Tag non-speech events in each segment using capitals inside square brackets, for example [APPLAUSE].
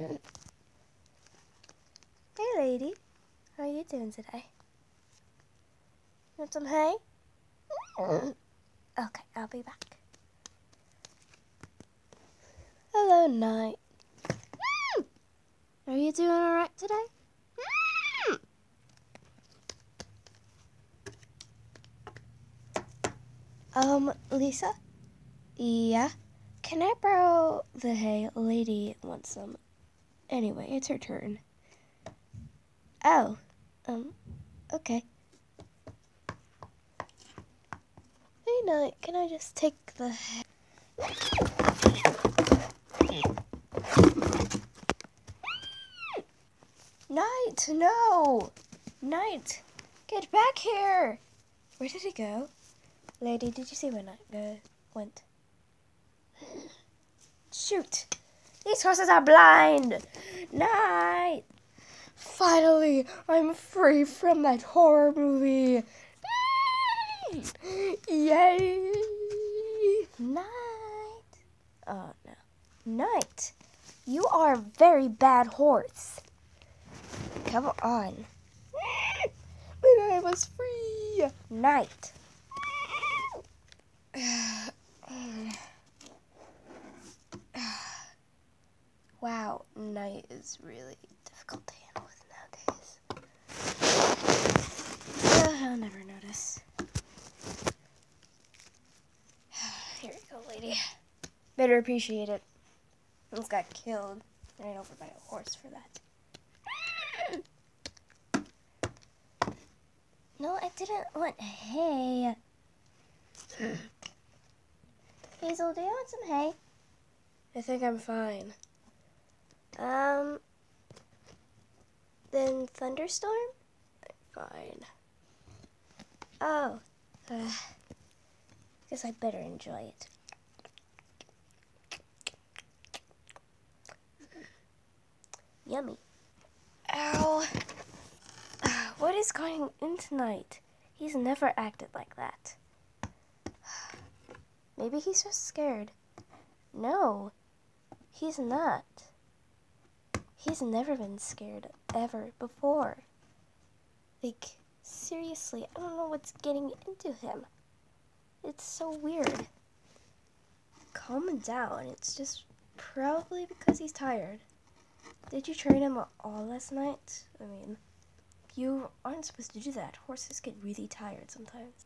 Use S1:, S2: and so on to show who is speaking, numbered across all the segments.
S1: Hey, lady. How are you doing today? Want some hay? [CLEARS THROAT] Okay, I'll be back. Hello, Night. Are you doing alright today? Um, Lisa? Yeah? Can I borrow the hay? Lady wants some. Anyway, it's her turn. Oh, um, okay. Hey, Night, can I just take the? Night, no! Night, get back here! Where did he go? Lady, did you see where Night go, went? Shoot! These horses are blind! Night! Finally, I'm free from that horror movie! Yay! Night! Oh no. Night! You are a very bad horse. Come on. But I was free! Night! Wow, night is really difficult to handle with nowadays. Uh, I'll never notice. [SIGHS] Here you go, lady. Better appreciate it. I Almost got killed. Ran over by a horse for that. No, I didn't want hay. [LAUGHS] Hazel, do you want some hay? I think I'm fine. Um, then thunderstorm? Fine. Oh, uh, guess I better enjoy it. Yummy. Ow. [SIGHS] What is going in tonight? He's never acted like that. [SIGHS] Maybe he's just scared. No, he's not. He's never been scared ever before. Like, seriously, I don't know what's getting into him. It's so weird. Calm down. It's just probably because he's tired. Did you train him all last night? I mean, you aren't supposed to do that. Horses get really tired sometimes.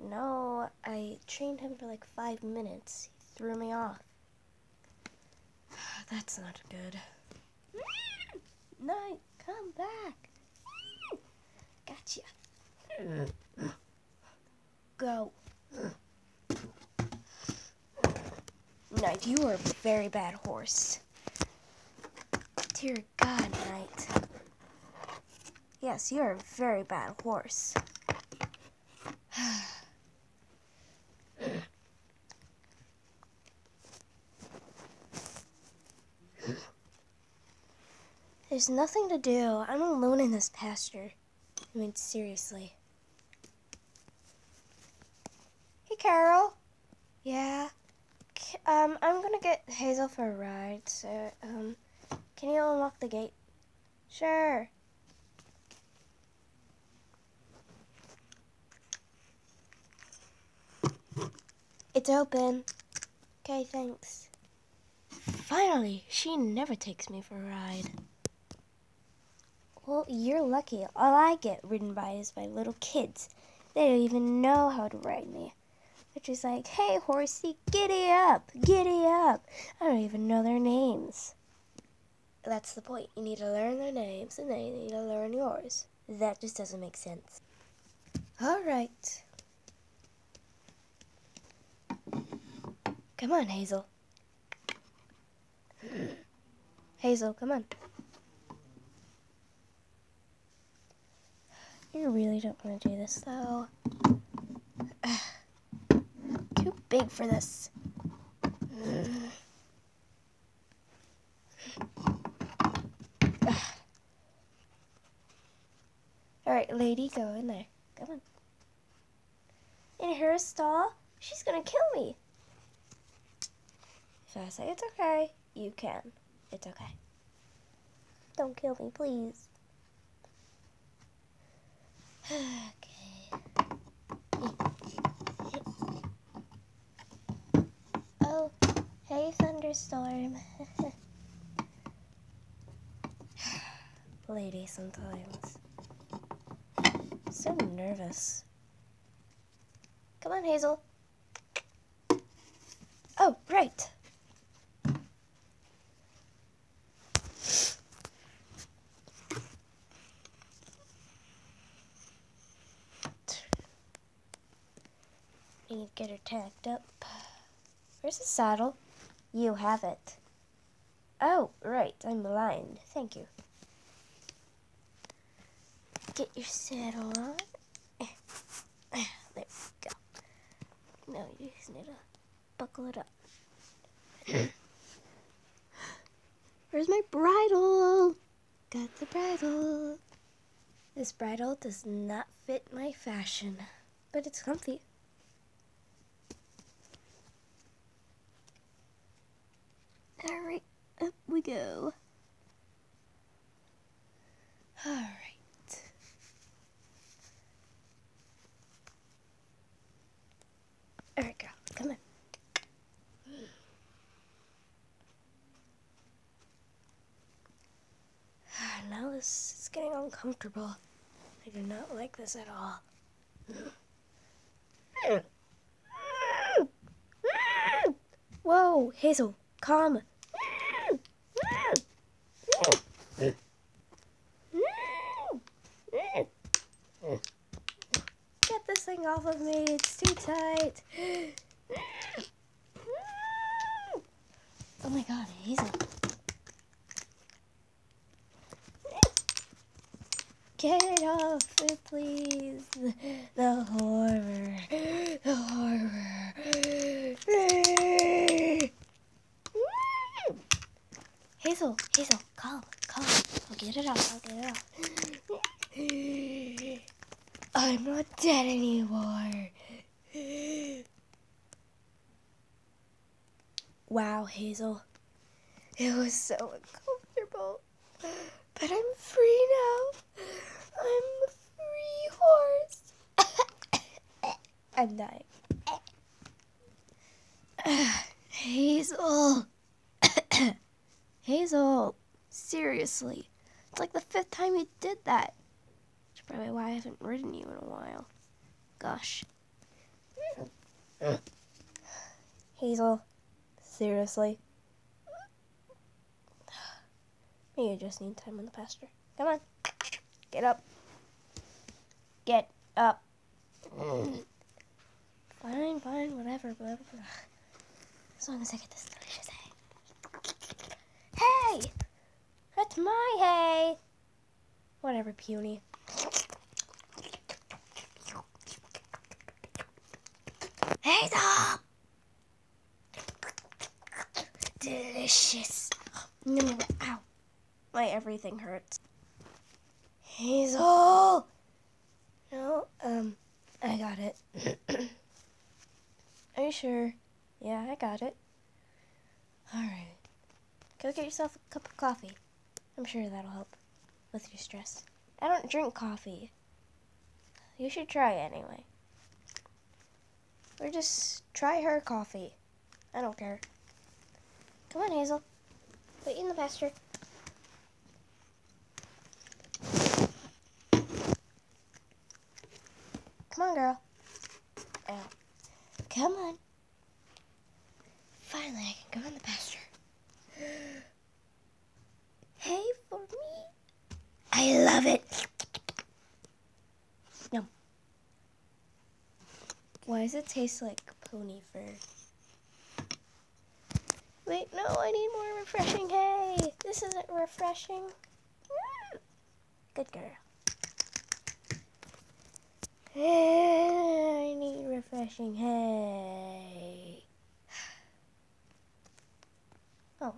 S1: No, I trained him for like five minutes. He threw me off. [SIGHS] That's not good. Night, come back. Gotcha. Go. Night, you are a very bad horse. Dear God, Night. Yes, you're a very bad horse. There's nothing to do. I'm alone in this pasture. I mean, seriously. Hey, Carol. Yeah. Um, I'm gonna get Hazel for a ride. So, um, can you unlock the gate? Sure. It's open. Okay, thanks. Finally, she never takes me for a ride. Well, you're lucky. All I get ridden by is by little kids. They don't even know how to ride me. They're just like, hey, horsey, giddy up, giddy up. I don't even know their names. That's the point. You need to learn their names, and they need to learn yours. That just doesn't make sense. All right. Come on, Hazel. Hazel, come on. You really don't want to do this, though. [SIGHS] Too big for this. [SIGHS] Alright, lady, go in there. Come on. In her stall? She's gonna kill me. If I say it's okay, you can. It's okay. Don't kill me, please. Okay. Oh, hey, thunderstorm. Lady sometimes. So nervous. Come on, Hazel. Oh, right. Need to get her tacked up. Where's the saddle? You have it. Oh, right. I'm blind. Thank you. Get your saddle on. There we go. Now you just need to buckle it up. Where's my bridle? Got the bridle. This bridle does not fit my fashion, but it's comfy. Alright, up we go. Alright. Alright, girl, come on. Ah, now this is getting uncomfortable. I do not like this at all. Whoa, Hazel, calm. Get this thing off of me, it's too tight. [GASPS] Oh my god, Hazel. Get it off it, please. The horror. The horror. Hazel, Hazel, calm, calm. I'll get it off, I'll get it off. I'm not dead anymore. Wow, Hazel. It was so uncomfortable. But I'm free now. I'm a free horse. [COUGHS] I'm dying. [COUGHS] Hazel. [COUGHS] Hazel. Seriously. It's like the fifth time you did that. Probably why I haven't ridden you in a while. Gosh. Hazel. Seriously. Maybe you just need time in the pasture. Come on. Get up. Get up. fine, fine, whatever, whatever. As long as I get this delicious hay. Hey! That's my hay! Whatever, puny. Hazel! Delicious. Ow. My everything hurts. Hazel! No, um, I got it. [CLEARS THROAT] Are you sure? Yeah, I got it. Alright. Go get yourself a cup of coffee. I'm sure that'll help with your stress. I don't drink coffee. You should try anyway. Or just try her coffee. I don't care. Come on, Hazel. Put you in the pasture. Come on, girl. Ow. Come on. Finally, I can go in the pasture. Hey, for me. I love it. Yum. Why does it taste like pony fur? Wait, no, I need more refreshing hay. This isn't refreshing. Mm. Good girl. I need refreshing hay. Oh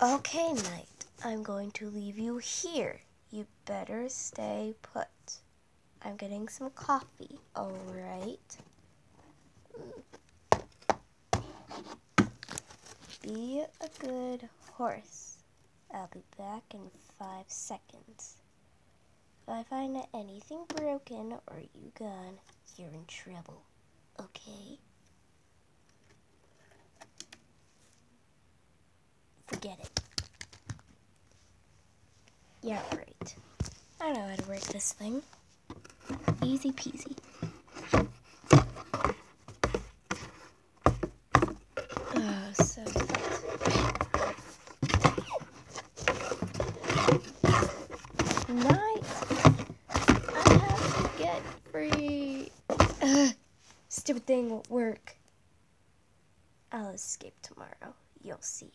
S1: well. Okay, Night. I'm going to leave you here. You better stay put. I'm getting some coffee, alright? Be a good horse. I'll be back in five seconds. If I find anything broken or you gone, you're in trouble. Okay? Forget it. Yeah, right. I don't know how to work this thing. Easy peasy. Oh, so Night. I have to get free. Ugh, stupid thing won't work. I'll escape tomorrow. You'll see.